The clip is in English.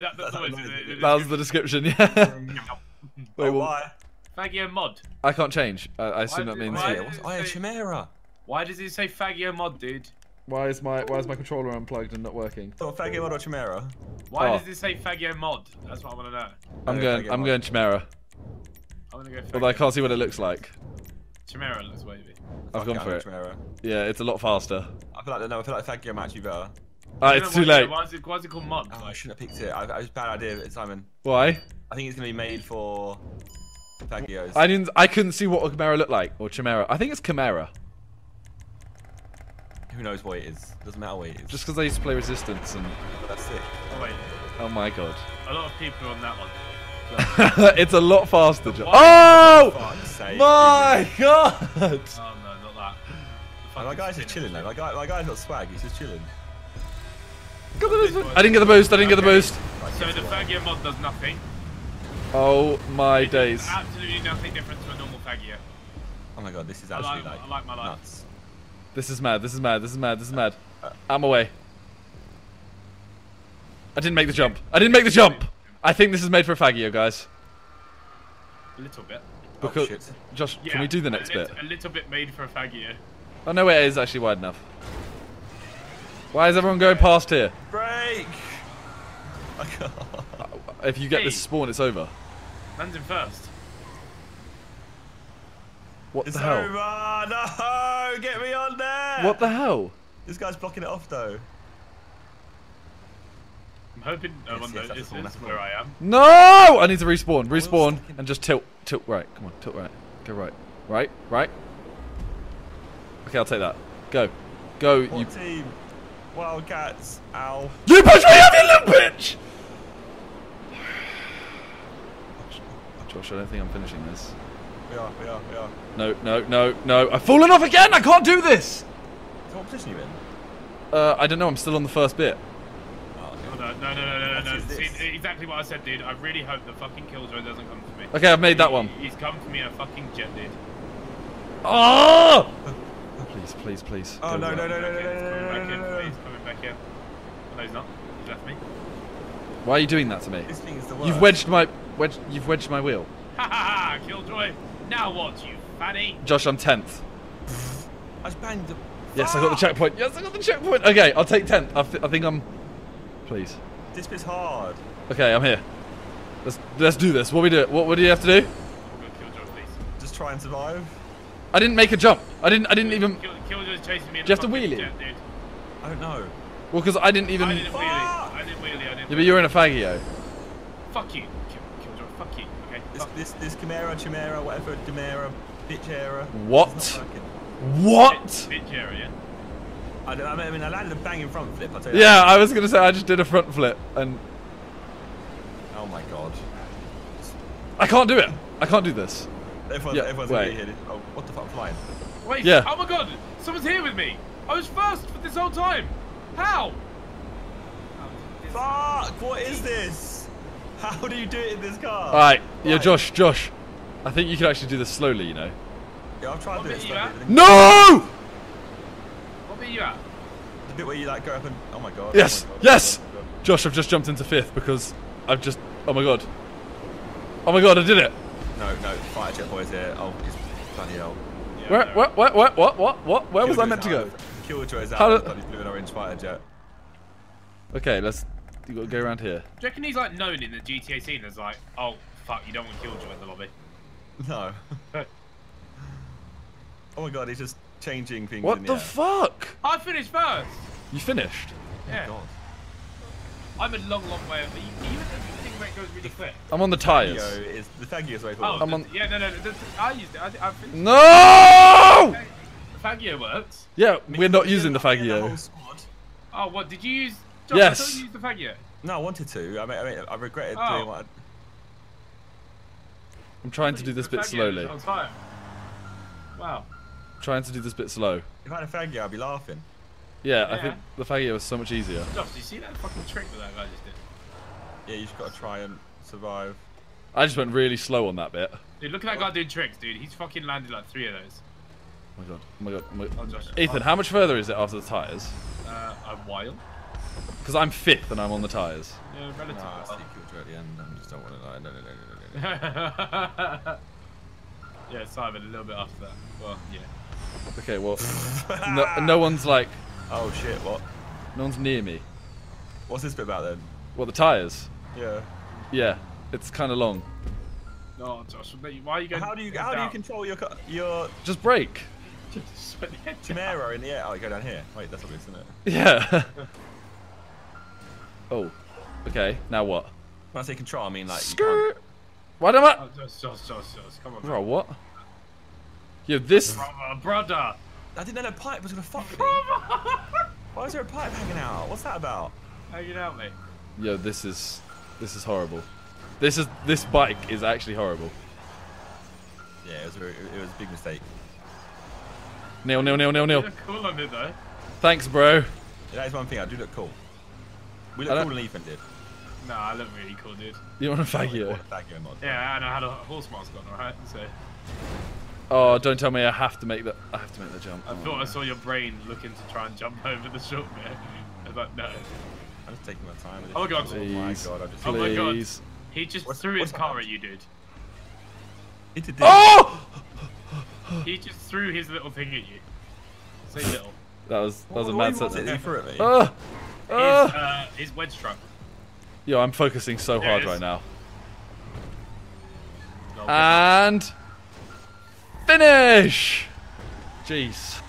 That, that's That's always the, noisy the, it the That was the description, yeah. Wait, oh, well, why? Faggio mod. I can't change. I, I assume Why that did- means. why- Wait, what's, oh, Chimera. Why does it say Faggio mod, dude? Why is my Why is my controller unplugged and not working? Oh, Faggio mod or Chimera? Why Oh. does it say Faggio mod? That's what I want to know. I'm going. Faggio I'm mod. going Chimera. I'm gonna go Faggio. Although I can't see what it looks like. Chimera looks wavy. I've Fuck gone for it. Chimera. Yeah, it's a lot faster. I feel like no, I feel like Faggio might actually better. You it's too late. Why is it, why is it called mod? Oh, I shouldn't have picked it. I, I was a bad idea, Simon. Why? I think it's gonna be made for Faggios. I didn't. I couldn't see what a Chimera looked like or Chimera. I think it's Chimera. Who knows what it is? Doesn't matter what it is. Just because I used to play Resistance and. that's sick. Oh wait, Oh my god. a lot of people are on that one. it's a lot faster. Jo- Why- oh Fuck's sake. my god! Oh no, not that. The my guy's just chilling though. My guy, my guy's not swag. He's just chilling. I didn't get the boost. I didn't get the boost. So the what? Faggio mod does nothing. Oh my It days. Absolutely nothing different to a normal Faggio. Oh my god, this is I actually like- like, I like my life. nuts. This is mad. This is mad. This is mad. This is mad. I'm away. I didn't make the jump. I didn't make the jump. I think this is made for a Faggio, guys. A little bit. Oh Because shit. Josh, Yeah, can we do the next lit- bit? A little bit made for a Faggio. Oh no, wait, it is actually wide enough. Why is everyone going past here? Break! I can't. If you get Hey. this spawn, it's over. Lands in first. What It's the hell? over! No! Get me on there! What the hell? This guy's blocking it off though. I'm hoping no Yes, one yes, that's notices the one, that's where. I am. No! I need to respawn. Respawn and just tilt. Tilt right. Come on, tilt right. Go right. Right. Right. Okay, I'll take that. Go. Go, you. Team? Wildcats. Ow. You push me up, you little bitch! Josh, I don't think I'm finishing this. We are, we are, we are. No, no, no, no. I've fallen off again! I can't do this! So what position are you in? Uh, I don't know. I'm still on the first bit. Oh. No, no, no, no, no, no. See, exactly what I said, dude. I really hope the fucking Killjoy doesn't come for me. Okay, I've made that He- one. He's come for me in a fucking jet, dude. Oh! Please, please, please. Oh, Go no, right. no, no, no, no, no, no, no, no, no. please, coming back in. No, he's not. He's left me. Why are you doing that to me? This thing is the worst. You've wedged my wedged. You've wedged my wheel. Ha ha ha! Killjoy! Now what, you fatty? Josh, I'm tenth. I just banged the. Yes, I got the checkpoint. Yes, I got the checkpoint. Okay, I'll take tenth. I, th- I think I'm. Please. This bit's hard. Okay, I'm here. Let's let's do this. What we do? What what do you have to do? God, Killjoy, please. Just try and survive. I didn't make a jump. I didn't. I didn't even. Kill, Killjoy's chasing me Do you a have to fucking wheel it? jet, dude. I don't know. Well, because I didn't even. I didn't Yeah, wheelie. I didn't wheelie. I didn't. but you're in a Faggio. Fuck you, Kill, Killjoy. Fuck you. Okay. This, Fuck. this, this Chimera, Chimera, whatever, Demera, bitch era. What? It's not working. What? Bitch area. I, don't- I mean, I landed a banging front flip. I'll tell you Yeah, that. I was gonna say I just did a front flip and Oh my god. I can't do it. I can't do this. Everyone's, Yeah, everyone's wait. here. Oh, what the fuck? I'm flying. Wait. Yeah. Oh my god! Someone's here with me. I was first for this whole time. How? Fuck! What is this? How do you do it in this car? All right, yeah, Josh, Josh. I think you can actually do this slowly. You know. Yeah, I've tried What to do it. slowly, at? but then No! What bit you at? The bit where you like go up and. Oh my god. Yes, oh my god, yes. oh god. Josh, I've just jumped into fifth because I've just. Oh my god. Oh my god, I did it. No, no, fighter jet boys here. Oh, he's bloody hell. Yeah, Where, no. what, what, what, what, what, what? Where was I meant to go? of- Killjoy's How out. do- of bloody blue and orange fighter jet. Okay, let's. You got to go around here. Do you reckon he's like known in the GTA scene as like, oh fuck, you don't want Killjoy in the lobby? No. oh my god, he's just changing things. What in the air. fuck? I finished first. You finished? Yeah. Oh god. I'm a long, long way. Are you, are you the thing where it goes really quick? I'm on the Faggio tires. is the Faggio is way oh, forward. Oh. I'm the- on- yeah, no, no, no. the- I used it. I, I finished. No! Okay. The Faggio works. Yeah, we're not Me using the and- Faggio. whole. Oh, what did you use? Josh, Yes. I you used the Faggio. No, I wanted to. I mean, I, mean, I regretted Oh. doing what. I, I'm trying to do this bit slowly. the whole time. Wow. Trying to do this bit slow. if I had a Faggio, I'd be laughing. Yeah, I think the Faggio was so much easier. Josh, did you see that fucking trick that that guy just did? Yeah, you just got to try and survive. I just went really slow on that bit. Dude, look at that guy doing tricks, dude. He's fucking landed like three of those. Oh my god. Oh my god. Oh my Oh, Josh. Ethan, how much further is it after the tires? Uh, a while. Because I'm fifth and I'm on the tyres. Yeah, relative. Nah, I see you killed at the end. I just don't want to know. No, no, no, no, no, no. yeah, Simon, a little bit after that. Well, yeah. Okay, well, no, no one's like, Oh shit! What? no one's near me. What's this bit about then? What, the tyres? Yeah. Yeah, it's kind of long. No, Josh, why are you going? How do you how do you control your ca- your Just brake. Just put the head down. Chimera in the air? Oh, you go down here. Wait, that's obvious, isn't it? Yeah. oh, okay, now what? When I say control, I mean like you Skirt. Why don't I? Oh, Josh, Josh, Josh, Josh, come on. Bro, what? Yeah, this. Brother, brother. Can't- I didn't know the pipe was gonna fuck me. Why is there a pipe hanging out? What's that about? Hanging out, mate. Yo, this is, this is horrible. This is this bike is actually horrible. Yeah, it was a, it was a big mistake. Nil, nil, nil, nil, You nil. look cool on it though. Thanks, bro. Yeah, that is one thing. I do look cool. We look don't- cooler than Ethan did. Nah, I look really cool, dude. You want to fag you? Thank you, mod. Yeah, and I had a horse mask on, alright? So Oh, don't tell me I have to make the. I have to make the jump. I Oh, thought I saw your brain looking to try and jump over the short bit. I was like, no. I'm just taking my time. Oh this. my God. Oh my god! I just. Oh my God. He just What's- threw his car that? at you, dude. It did. Oh! He just threw his little thing at you. Say little. That was that was a What mad was it that sentence. he threw at me? Oh, His, uh, his wedge truck. Yo, I'm focusing so There hard it is. right now. No, And finish. Jeez.